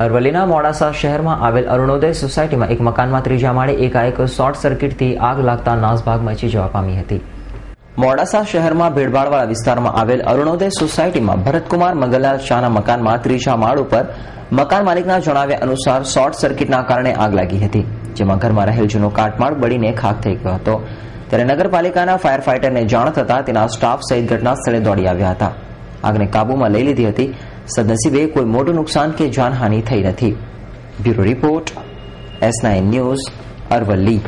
અરવલ્લીના મોડાસા શહેરમાં આવેલ અરુણોદય સોસાયટીમાં એક મકાનમાં ત્રીજા માળે એકાએક શોર્ટ સર્કિટથી આગ લાગતા નાસભાગ મચી જવા પામી હતી. મોડાસા શહેરમાં ભીડભાડવાળા વિસ્તારમાં આવેલ અરુણોદય સોસાયટીમાં ભરતકુમાર મંગલલાલ શાહના મકાનમાં ત્રીજા માળ ઉપર મકાન માલિકના જણાવ્યા અનુસાર શોર્ટ સર્કિટના કારણે આગ લાગી હતી, જેમાં ઘરમાં રહેલ જૂનો કાટમાળ બળીને ખાખ થઈ ગયો હતો. ત્યારે નગરપાલિકાના ફાયર ફાઇટરને જાણ થતાં તેના સ્ટાફ સહિત ઘટના સ્થળે દોડી આવ્યા હતા. આગને કાબૂમાં લઈ લીધી હતી સદનસીબે કોઈ મોટું નુકસાન કે જાનહાનિ થઈ નથી. Bureau report S news Aravalli.